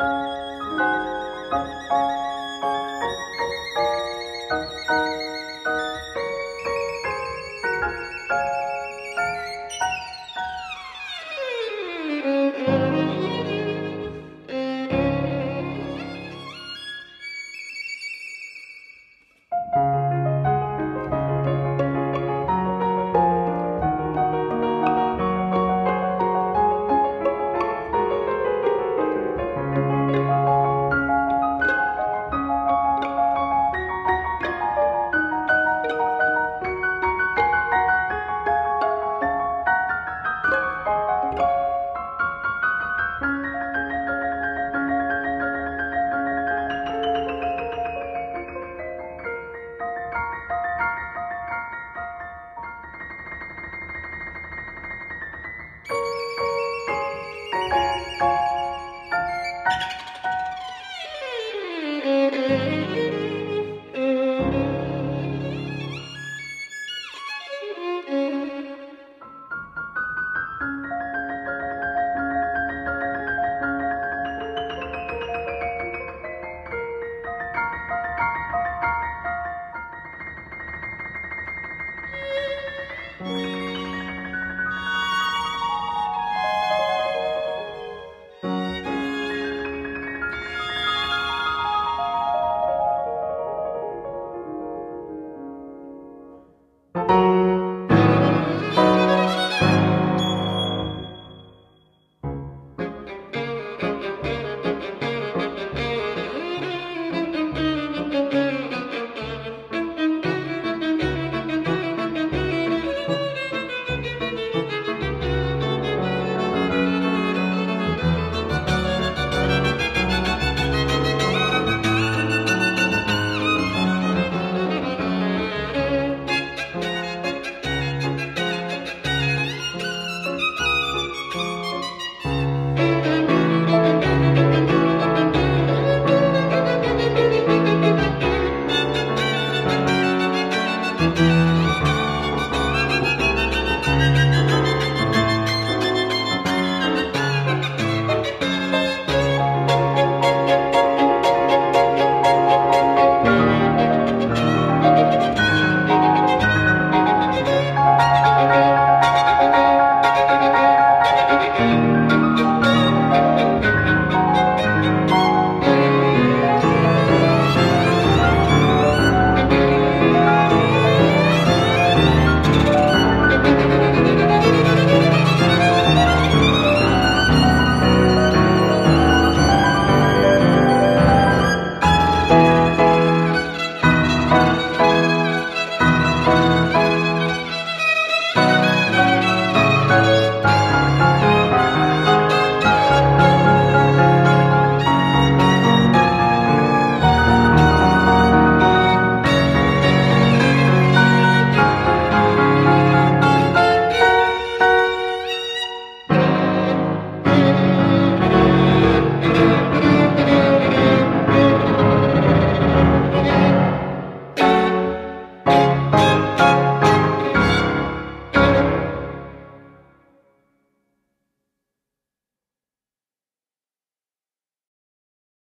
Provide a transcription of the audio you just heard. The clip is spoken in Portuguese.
Música